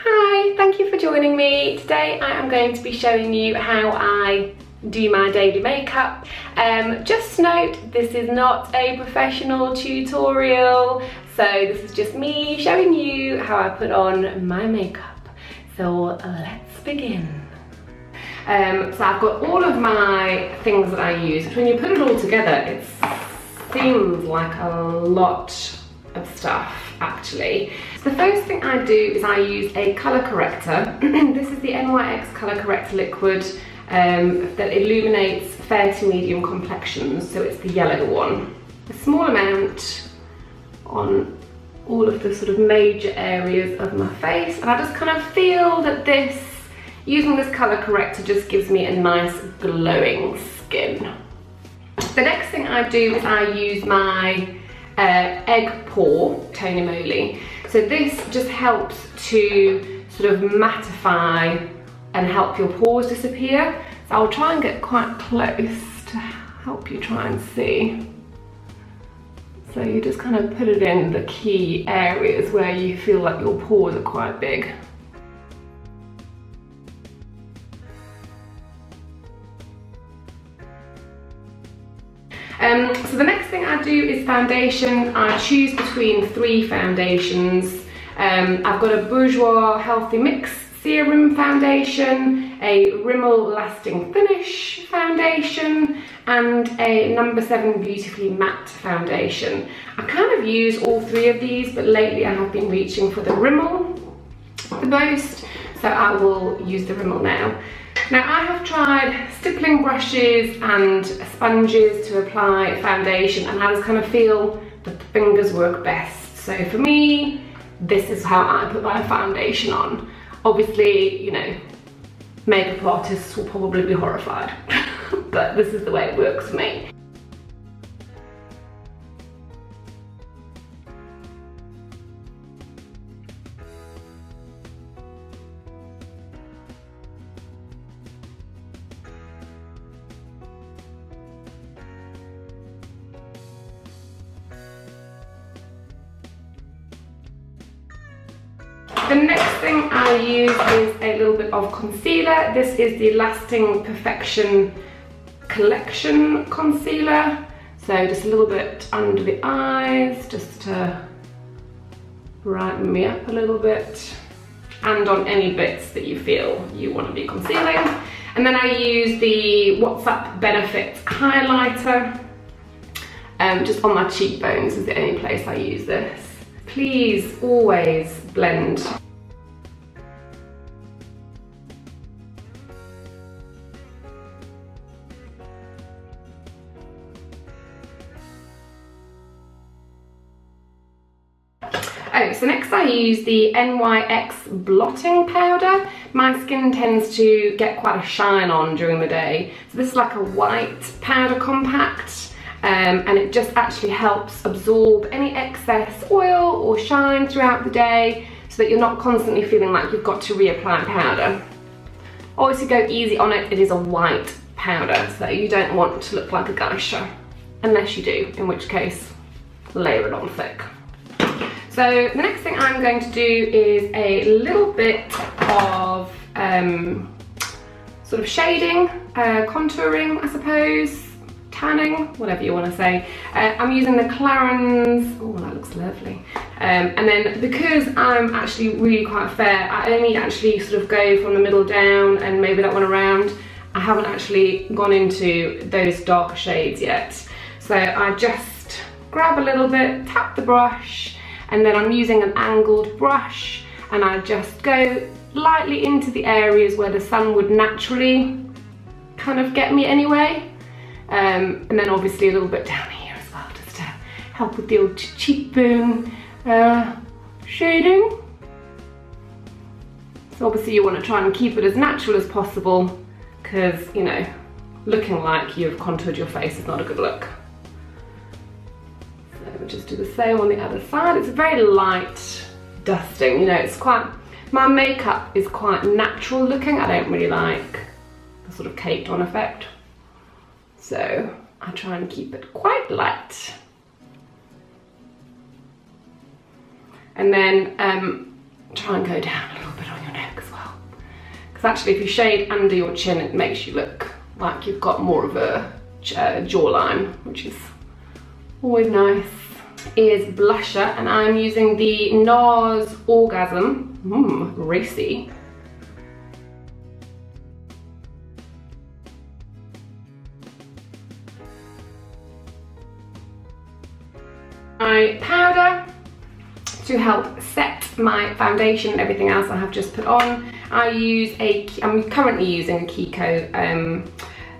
Hi, thank you for joining me. Today I am going to be showing you how I do my daily makeup. Um, just note, this is not a professional tutorial, so this is just me showing you how I put on my makeup. So let's begin. Um, so I've got all of my things that I use, when you put it all together, it seems like a lot of stuff actually. So the first thing I do is I use a colour corrector. this is the NYX colour corrector liquid um, that illuminates fair to medium complexions, so it's the yellow one. A small amount on all of the sort of major areas of my face and I just kind of feel that this Using this colour corrector just gives me a nice glowing skin. The next thing I do is I use my uh, egg pore Tony Moly. So this just helps to sort of mattify and help your pores disappear. So I'll try and get quite close to help you try and see. So you just kind of put it in the key areas where you feel like your pores are quite big. Um, so the next thing I do is foundation. I choose between three foundations. Um, I've got a Bourjois Healthy Mix Serum Foundation, a Rimmel Lasting Finish Foundation, and a number seven Beautifully Matte Foundation. I kind of use all three of these, but lately I have been reaching for the Rimmel the most, so I will use the Rimmel now. Now I have tried stippling brushes and sponges to apply foundation and I just kind of feel that the fingers work best. So for me, this is how I put my foundation on. Obviously, you know, makeup artists will probably be horrified, but this is the way it works for me. The next thing I use is a little bit of concealer. This is the Lasting Perfection Collection Concealer. So just a little bit under the eyes, just to brighten me up a little bit. And on any bits that you feel you want to be concealing. And then I use the Watt's Up Benefit highlighter. Um, just on my cheekbones is the only place I use this. Please always blend Oh, so next I use the NYX blotting powder. My skin tends to get quite a shine on during the day. So this is like a white powder compact um, and it just actually helps absorb any excess oil or shine throughout the day so that you're not constantly feeling like you've got to reapply powder. Always to go easy on it, it is a white powder, so you don't want to look like a geisha, unless you do, in which case, layer it on thick. So the next thing I'm going to do is a little bit of um, sort of shading, uh, contouring, I suppose, tanning, whatever you want to say. Uh, I'm using the Clarins, oh that looks lovely. Um, and then because I'm actually really quite fair, I only actually sort of go from the middle down and maybe that one around. I haven't actually gone into those darker shades yet. So I just grab a little bit, tap the brush, and then I'm using an angled brush and I just go lightly into the areas where the sun would naturally kind of get me anyway. Um, and then obviously a little bit down here as well, just to help with the old cheekbone uh, shading. So obviously you want to try and keep it as natural as possible because, you know, looking like you've contoured your face is not a good look just do the same on the other side. It's a very light dusting, you know, it's quite, my makeup is quite natural looking. I don't really like the sort of caked on effect. So I try and keep it quite light. And then um, try and go down a little bit on your neck as well. Because actually if you shade under your chin, it makes you look like you've got more of a uh, jawline, which is always nice. Is blusher, and I'm using the NARS Orgasm, mmm, racy. My powder to help set my foundation and everything else I have just put on. I use a, I'm currently using a Kiko um,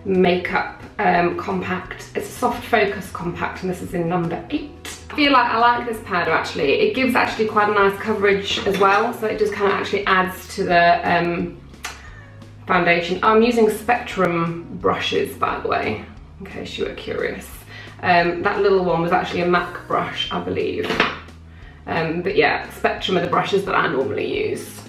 makeup um, compact. It's a soft focus compact and this is in number eight. I feel like I like this powder actually. It gives actually quite a nice coverage as well. So it just kind of actually adds to the um, foundation. I'm using Spectrum brushes by the way, in case you were curious. Um, that little one was actually a MAC brush, I believe. Um, but yeah, Spectrum are the brushes that I normally use.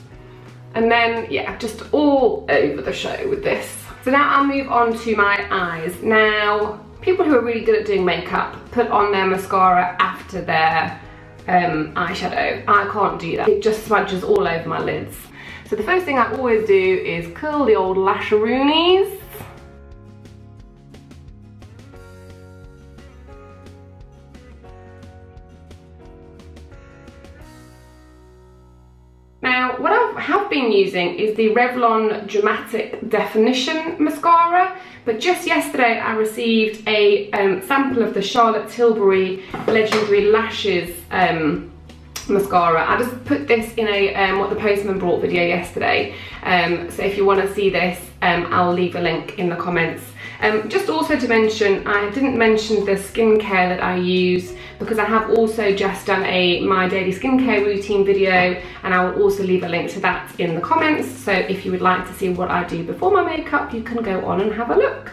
And then, yeah, just all over the show with this. So now I'll move on to my eyes. Now, people who are really good at doing makeup put on their mascara after their um, eyeshadow. I can't do that. It just smudges all over my lids. So the first thing I always do is curl the old been using is the Revlon Dramatic Definition Mascara, but just yesterday I received a um, sample of the Charlotte Tilbury Legendary Lashes um, mascara. I just put this in a um, What the Postman Brought video yesterday, um, so if you want to see this, um, I'll leave a link in the comments. Um, just also to mention, I didn't mention the skincare that I use because I have also just done a my daily skincare routine video and I will also leave a link to that in the comments. So if you would like to see what I do before my makeup, you can go on and have a look.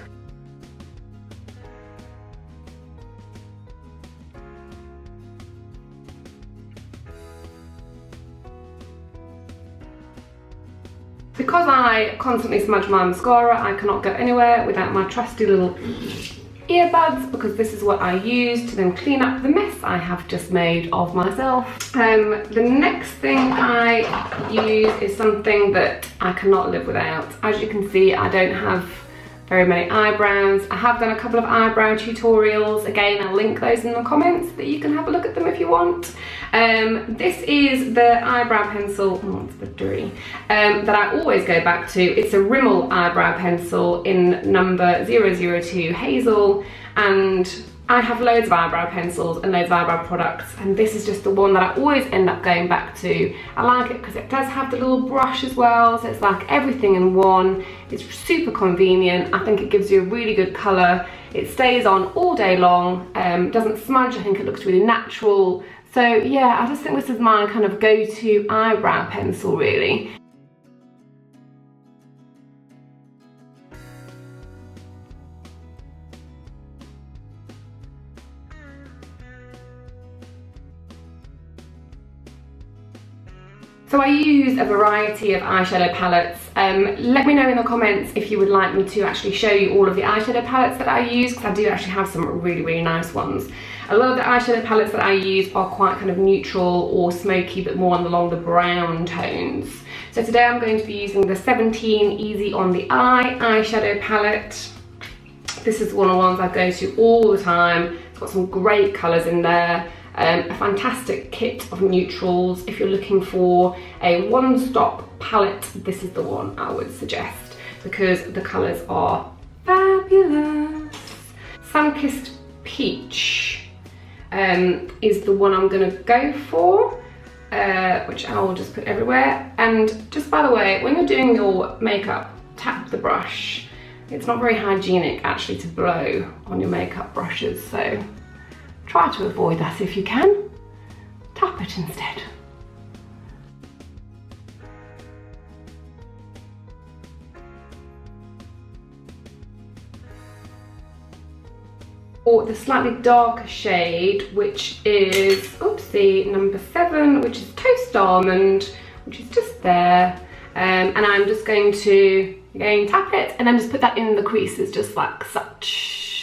Because I constantly smudge my mascara, I cannot go anywhere without my trusty little earbuds because this is what I use to then clean up the mess I have just made of myself. Um, the next thing I use is something that I cannot live without. As you can see, I don't have very many eyebrows. I have done a couple of eyebrow tutorials. Again, I'll link those in the comments that you can have a look at them if you want. Um, this is the eyebrow pencil, oh, it's dirty, um, that I always go back to. It's a Rimmel eyebrow pencil in number 002 Hazel and I have loads of eyebrow pencils and loads of eyebrow products and this is just the one that I always end up going back to. I like it because it does have the little brush as well so it's like everything in one. It's super convenient. I think it gives you a really good colour. It stays on all day long, um, doesn't smudge. I think it looks really natural. So yeah, I just think this is my kind of go-to eyebrow pencil really. So I use a variety of eyeshadow palettes. Um, let me know in the comments if you would like me to actually show you all of the eyeshadow palettes that I use because I do actually have some really, really nice ones. A lot of the eyeshadow palettes that I use are quite kind of neutral or smoky but more along the brown tones. So today I'm going to be using the 17 Easy on the Eye eyeshadow palette. This is one of the ones I go to all the time. It's got some great colours in there. Um, a fantastic kit of neutrals. If you're looking for a one-stop palette, this is the one I would suggest because the colours are fabulous. Sunkissed Peach um, is the one I'm gonna go for. Uh, which I will just put everywhere. And just by the way, when you're doing your makeup, tap the brush. It's not very hygienic actually to blow on your makeup brushes, so Try to avoid that if you can. Tap it instead. Or the slightly darker shade, which is, oopsie, number seven, which is Toast Almond, which is just there. Um, and I'm just going to, again, tap it and then just put that in the creases just like such.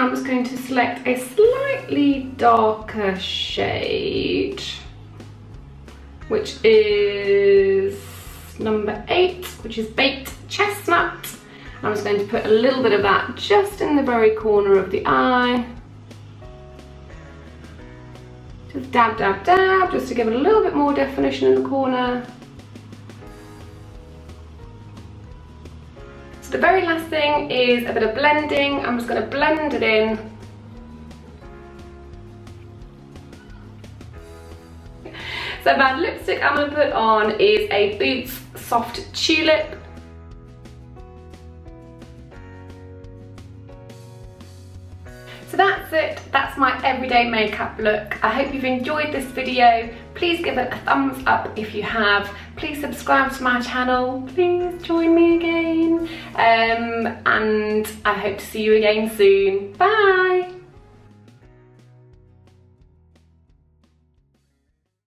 I'm just going to select a slightly darker shade. which is number eight, which is baked chestnut. I'm just going to put a little bit of that just in the very corner of the eye. Just dab, dab, dab, just to give it a little bit more definition in the corner. The very last thing is a bit of blending. I'm just going to blend it in. So my lipstick I'm going to put on is a Boots Soft Tulip So that's it, that's my everyday makeup look. I hope you've enjoyed this video. Please give it a thumbs up if you have. Please subscribe to my channel. Please join me again. Um, and I hope to see you again soon. Bye!